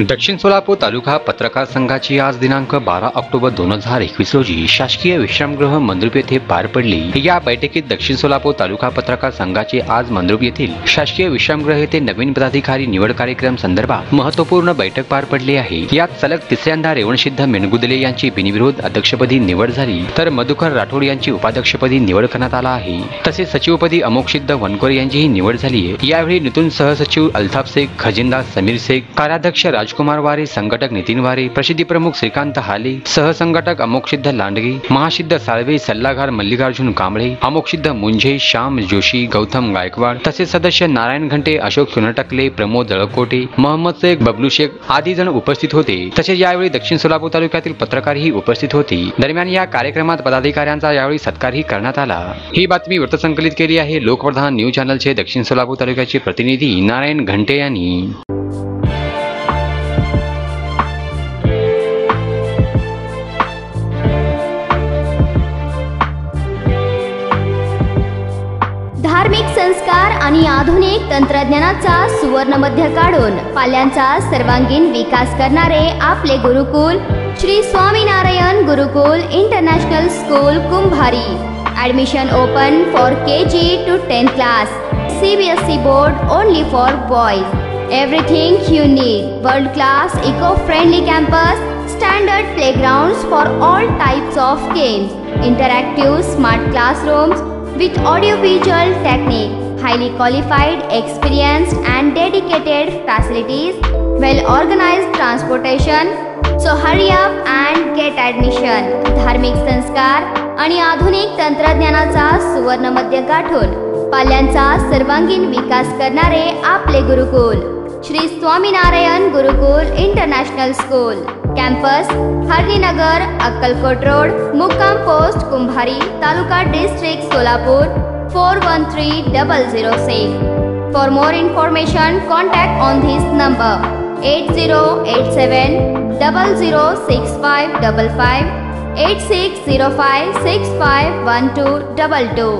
दक्षिण सोलापूर तालुका पत्रकार संघाची आज दिनांक बारा ऑक्टोबर दोन हजार एकवीस रोजी शासकीय विश्रामगृह मंद्रुप येथे पार पडली. या बैठकीत दक्षिण सोलापूर तालुका पत्रकार संघाचे आज मंद्रुप येथील शासकीय विश्रामगृह येथे नवीन पदाधिकारी निवड कार्यक्रम संदर्भात महत्त्वपूर्ण बैठक पार पडली आहे. यात सलग तिसऱ्यांदा रेवणसिद्ध मेणगुदले यांची बिनविरोध अध्यक्षपदी निवड झाली तर मधुकर राठोड यांची उपाध्यक्षपदी निवड करण्यात आला आहे. तसेच सचिवपदी अमोक्षिद्ध वनकोर यांचीही निवड झाली आहे यावेळी नूतन सहसचिव अल्ताफ शेख खजिनदार समीर शेख कार्याध्यक्ष राजकुमार वारे संघटक नितीन वारे प्रसिद्धी प्रमुख श्रीकांत हाले सहसंघटक अमोक्षिद्ध लांडगे महासिद्ध साळवे सल्लागार मल्लिकार्जुन कांबळे अमोक्षिद्ध मुंझे श्याम जोशी गौतम गायकवाड तसेच सदस्य नारायण घंटे अशोक सोनटकले प्रमोद दळकोटे मोहम्मद शेख बबलू शेख आदी जण उपस्थित होते. तसेच यावेळी दक्षिण सोलापूर तालुक्यातील पत्रकारही उपस्थित होते. दरम्यान या कार्यक्रमात पदाधिकाऱ्यांचा यावेळी सत्कारही करण्यात आला. ही बातमी वृत्तसंकलित केली आहे लोकप्रधान न्यूज चॅनलचे दक्षिण सोलापूर तालुक्याचे प्रतिनिधी नारायण घंटे यांनी. संस्कार आणि आधुनिक तंत्रज्ञानाचा सुवर्ण मध्य काढून पाल्यांचा सर्वांगीण विकास करणारे आपले Gurukul Shri Swaminarayan Gurukul international school Kumbhari. Admission open for K G to ten class CBSE board only for boys everything you need world class eco friendly campus standard playgrounds for all types of games interactive smart classrooms with audiovisual techniques, highly qualified, experienced, and dedicated facilities, well organized transportation. So hurry up and get admission. धार्मिक संस्कार आणि आधुनिक तंत्रज्ञानाचा सुवर्ण मध्य गाठून पाल्यांचा सर्वांगीण विकास करणारे आपले Gurukul Shri Swaminarayan Gurukul international school campus Harninagar Akkalkot road मुक्काम post Kumbhari taluka district Solapur four one three double zero six for more information contact on this number eight zero eight seven double zero six five double five eight six zero five six five one two double two